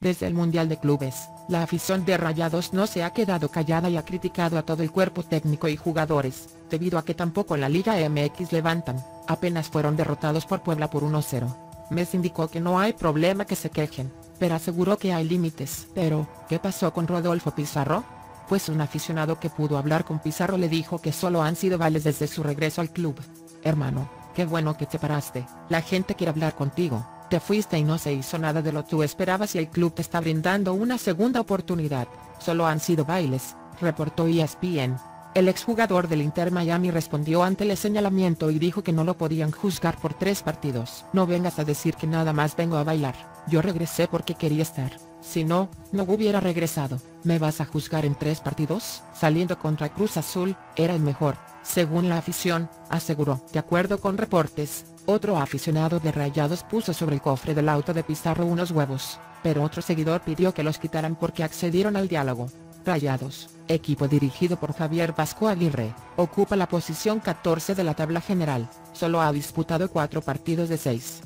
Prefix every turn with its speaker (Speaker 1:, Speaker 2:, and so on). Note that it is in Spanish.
Speaker 1: Desde el Mundial de Clubes, la afición de Rayados no se ha quedado callada y ha criticado a todo el cuerpo técnico y jugadores, debido a que tampoco la Liga MX levantan, apenas fueron derrotados por Puebla por 1-0. Mes indicó que no hay problema que se quejen, pero aseguró que hay límites. Pero, ¿qué pasó con Rodolfo Pizarro? Pues un aficionado que pudo hablar con Pizarro le dijo que solo han sido vales desde su regreso al club. Hermano, qué bueno que te paraste, la gente quiere hablar contigo, te fuiste y no se hizo nada de lo tú esperabas y el club te está brindando una segunda oportunidad, solo han sido bailes, reportó ESPN. El exjugador del Inter Miami respondió ante el señalamiento y dijo que no lo podían juzgar por tres partidos. No vengas a decir que nada más vengo a bailar, yo regresé porque quería estar, si no, no hubiera regresado. ¿Me vas a juzgar en tres partidos? Saliendo contra Cruz Azul, era el mejor, según la afición, aseguró. De acuerdo con reportes, otro aficionado de Rayados puso sobre el cofre del auto de Pizarro unos huevos, pero otro seguidor pidió que los quitaran porque accedieron al diálogo. Rayados, equipo dirigido por Javier Vasco Aguirre, ocupa la posición 14 de la tabla general, solo ha disputado cuatro partidos de seis.